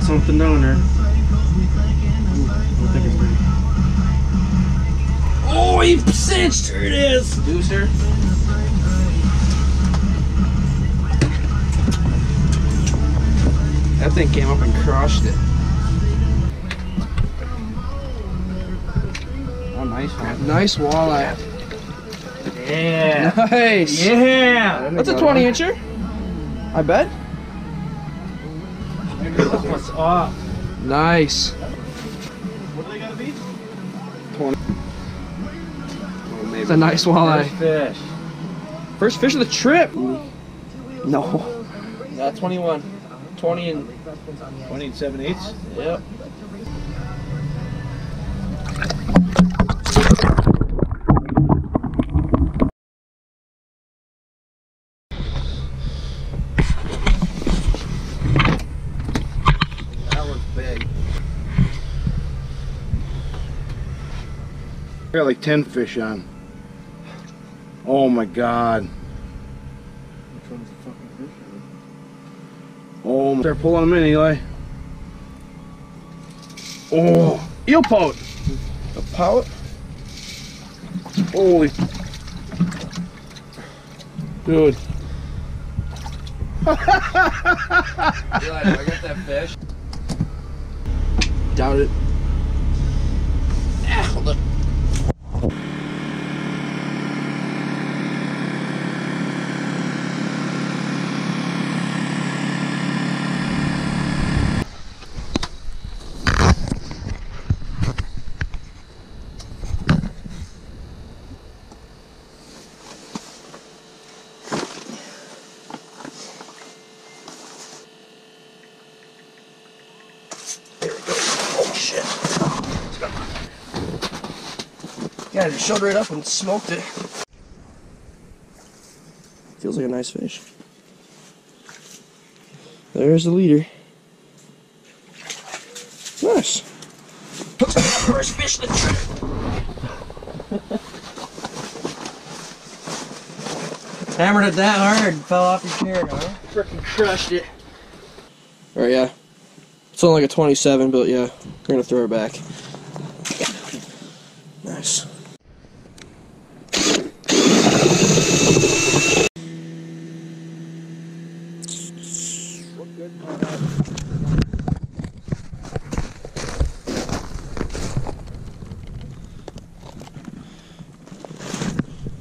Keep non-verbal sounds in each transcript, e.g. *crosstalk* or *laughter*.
got something down there. Oh, he cinched! her. it is! Deucer. That thing came up and crushed it. Oh, nice one. Nice walleye. Yeah. *laughs* Nice. Yeah. That's a 20 incher. I bet. What's up? Nice. What do they gotta be? Oh, maybe. It's a nice walleye. fish. First fish of the trip. No. Not 21. 20 and 20 and 7 eighths. yep. That one's big. I got like 10 fish on. Oh my god. Which one's the fucking fish? Oh, my. start pulling them in, Eli. Oh, eel pout. A pout. Holy. Dude. *laughs* Eli, do I got that fish? Doubt it. Yeah, it showed right up and smoked it. Feels like a nice fish. There's the leader. Nice. First fish of the trip. Hammered it that hard, and fell off your chair, huh? Freaking crushed it. Alright, yeah. It's only like a 27, but yeah, we're gonna throw it back. Nice.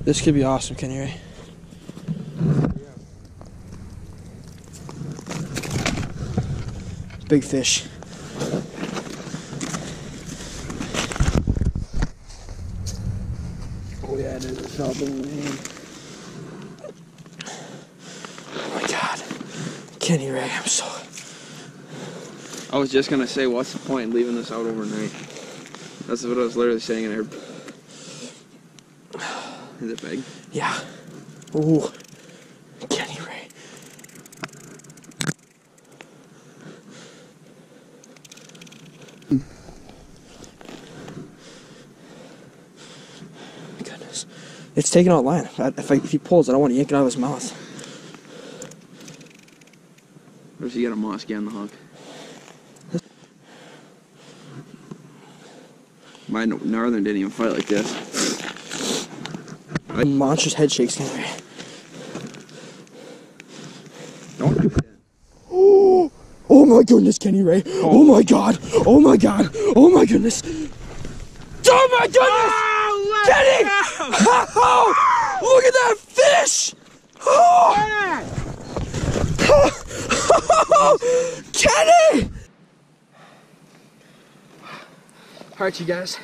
This could be awesome, Kenny Ray. Big fish. Oh yeah, it is. It felt in the hand. Oh my god. Kenny Ray, I'm so I was just gonna say, what's the point in leaving this out overnight? That's what I was literally saying in there. Is it big? Yeah. Ooh. Kenny Ray. Goodness. It's taking out line. I- If, I, if he pulls, I don't want to yank it out of his mouth. Or does he got a mosque on the hook? My northern didn't even fight like this. Monstrous head shakes, Kenny Ray. Don't. Oh, *gasps* oh my goodness, Kenny Ray. Oh. oh my god. Oh my god. Oh my goodness. Oh my goodness. Oh, Kenny! *laughs* Oh, look at that fish! Oh! *laughs* Kenny! Alright, you guys.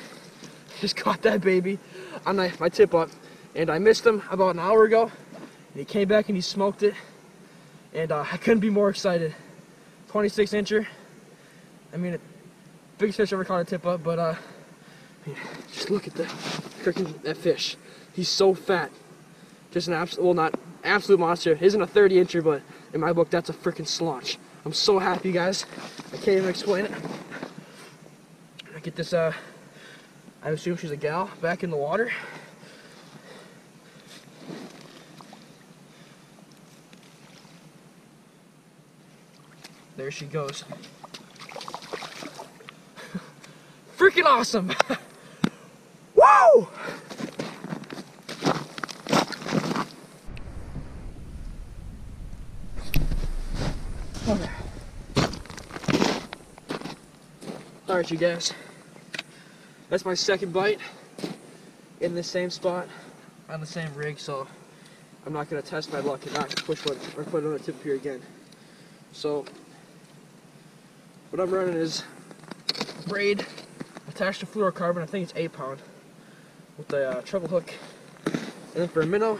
Just caught that baby on my, my tip up. And I missed him about an hour ago. And he came back and he smoked it. And uh, I couldn't be more excited. 26 incher. I mean, biggest fish ever caught a tip up, but uh, just look at the freaking that fish. He's so fat. Just an absolute, well, not absolute monster. Isn't a 30 incher, but in my book, that's a freaking slaunch. I'm so happy, guys. I can't even explain it. I get this, uh, I assume she's a gal, back in the water. There she goes. *laughs* Freaking awesome! *laughs* Whoa! Okay. Alright you guys, that's my second bite in the same spot on the same rig, so I'm not going to test my luck and not push one or put another tip here again. So what I'm running is braid attached to fluorocarbon, I think it's 8 pound, with the uh, treble hook. And then for a minnow,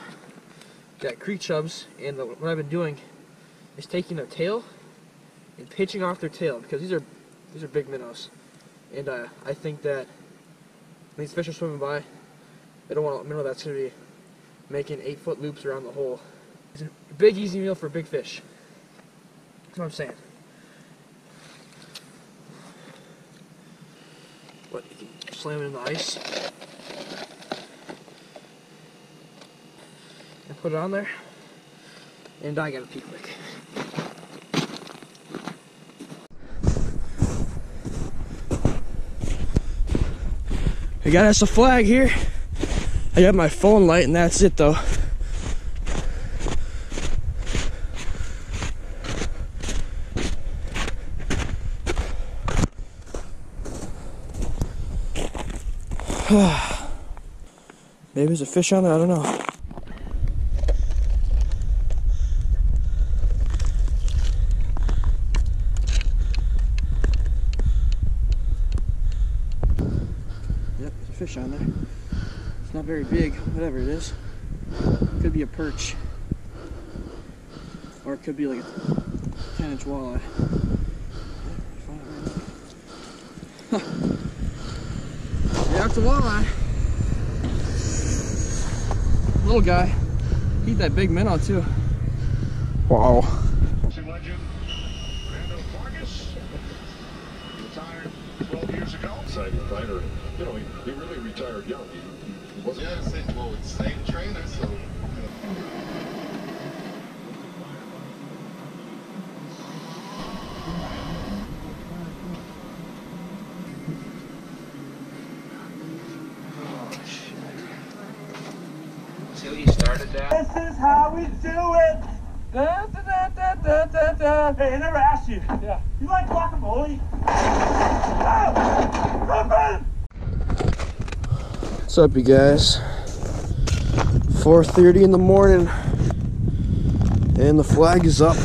got creek chubs, and the, what I've been doing is taking their tail and pinching off their tail because these are these are big minnows, and uh, I think that these fish are swimming by, they don't want a minnow that's going to be making eight foot loops around the hole. It's a big easy meal for big fish. That's what I'm saying. But you can slam it in the ice and put it on there. And I gotta pee quick. I got us a flag here. I got my phone light and that's it though. Maybe there's a fish on there, I don't know. Yep, there's a fish on there. It's not very big, whatever it is. Could be a perch. Or it could be like a 10 inch walleye. Yeah, *laughs* it's a walleye. Little guy. Eat that big minnow too. Wow. Boxing legend Randall Vargas retired 12 years ago. exciting fighter. You know, he, he really retired young. He, he wasn't. Yeah, same, well, it's same trainer, so. See what you started that? This is how we do it. Da, da, da, da, da, da, da. Hey, I never asked you. Yeah. You like guacamole? Oh, Run, What's up, you guys? 4:30 in the morning, and the flag is up.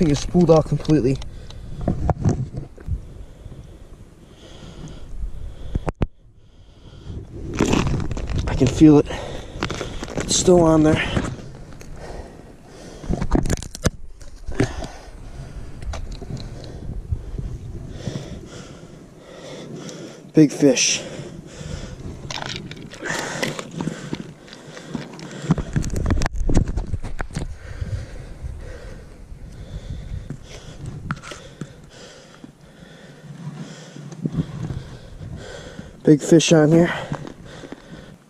Thing is spooled out completely. I can feel it. It's still on there. Big fish. Big fish on here.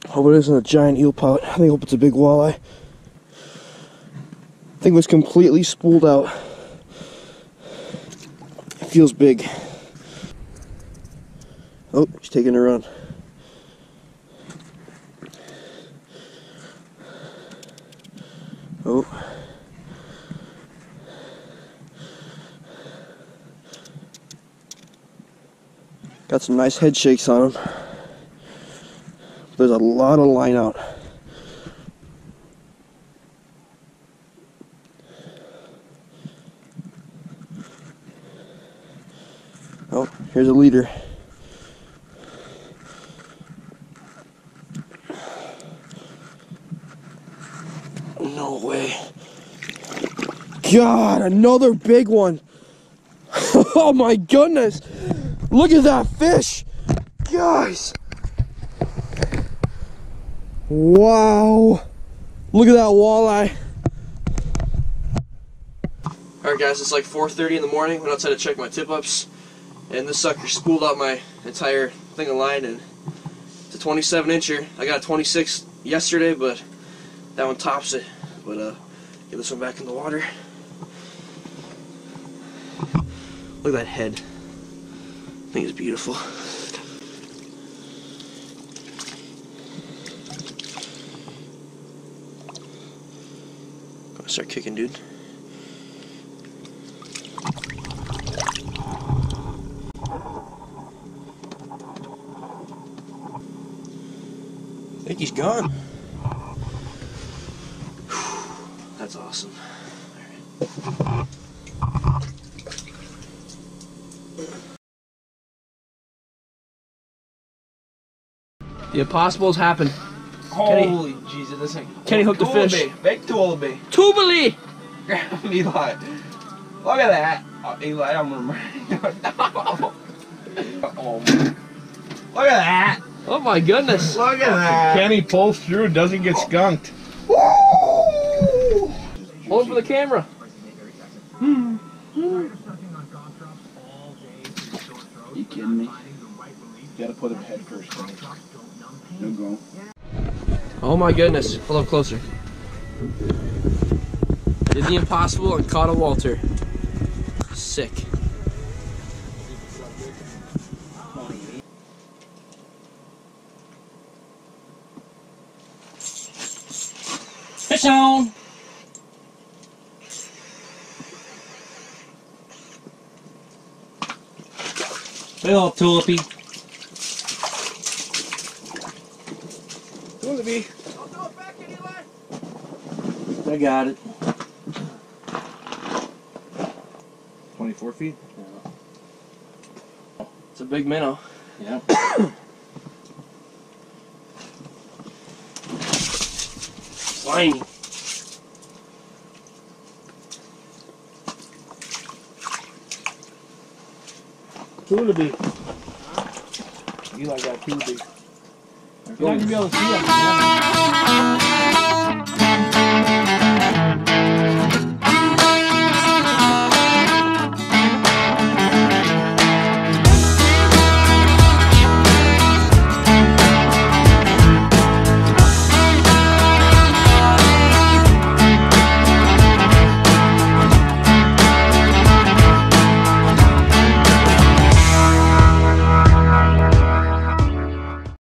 Hope it isn't a giant eel pout. I think hope it's a big walleye. Thing was completely spooled out. It feels big. Oh, he's taking a run. Oh. Got some nice head shakes on him. There's a lot of line out. Oh, here's a leader. No way. God, another big one. *laughs* oh my goodness. Look at that fish. Guys. Wow. Look at that walleye. Alright guys, it's like 4.30 in the morning. Went outside to check my tip-ups. And this sucker spooled out my entire thing of line and it's a 27 incher. I got a 26 yesterday, but that one tops it. But uh, get this one back in the water. Look at that head. Think it's beautiful. Gonna start kicking, dude. I think he's gone. That's awesome. The impossible's happened. Kenny- Holy Jesus, this thing. Kenny hooked a fish. Big Tullibee. Tubally! Eli. Look at that. Oh, Eli, I'm gonna. *laughs* oh. Look at that. Oh my goodness. Look at that. Kenny pulls through, doesn't get skunked. Hold it for the camera. Hmm. You kidding me? Gotta put him head first, Kenny. Oh my goodness. Hold up closer. Did the impossible and caught a Walter. Sick. Fish on! Old tulipy. Tullibee. I got it. 24 feet? It's a big minnow. Yeah. Slimy. Tullibee. Eli got Tullaby. You like that gonna be able to see that.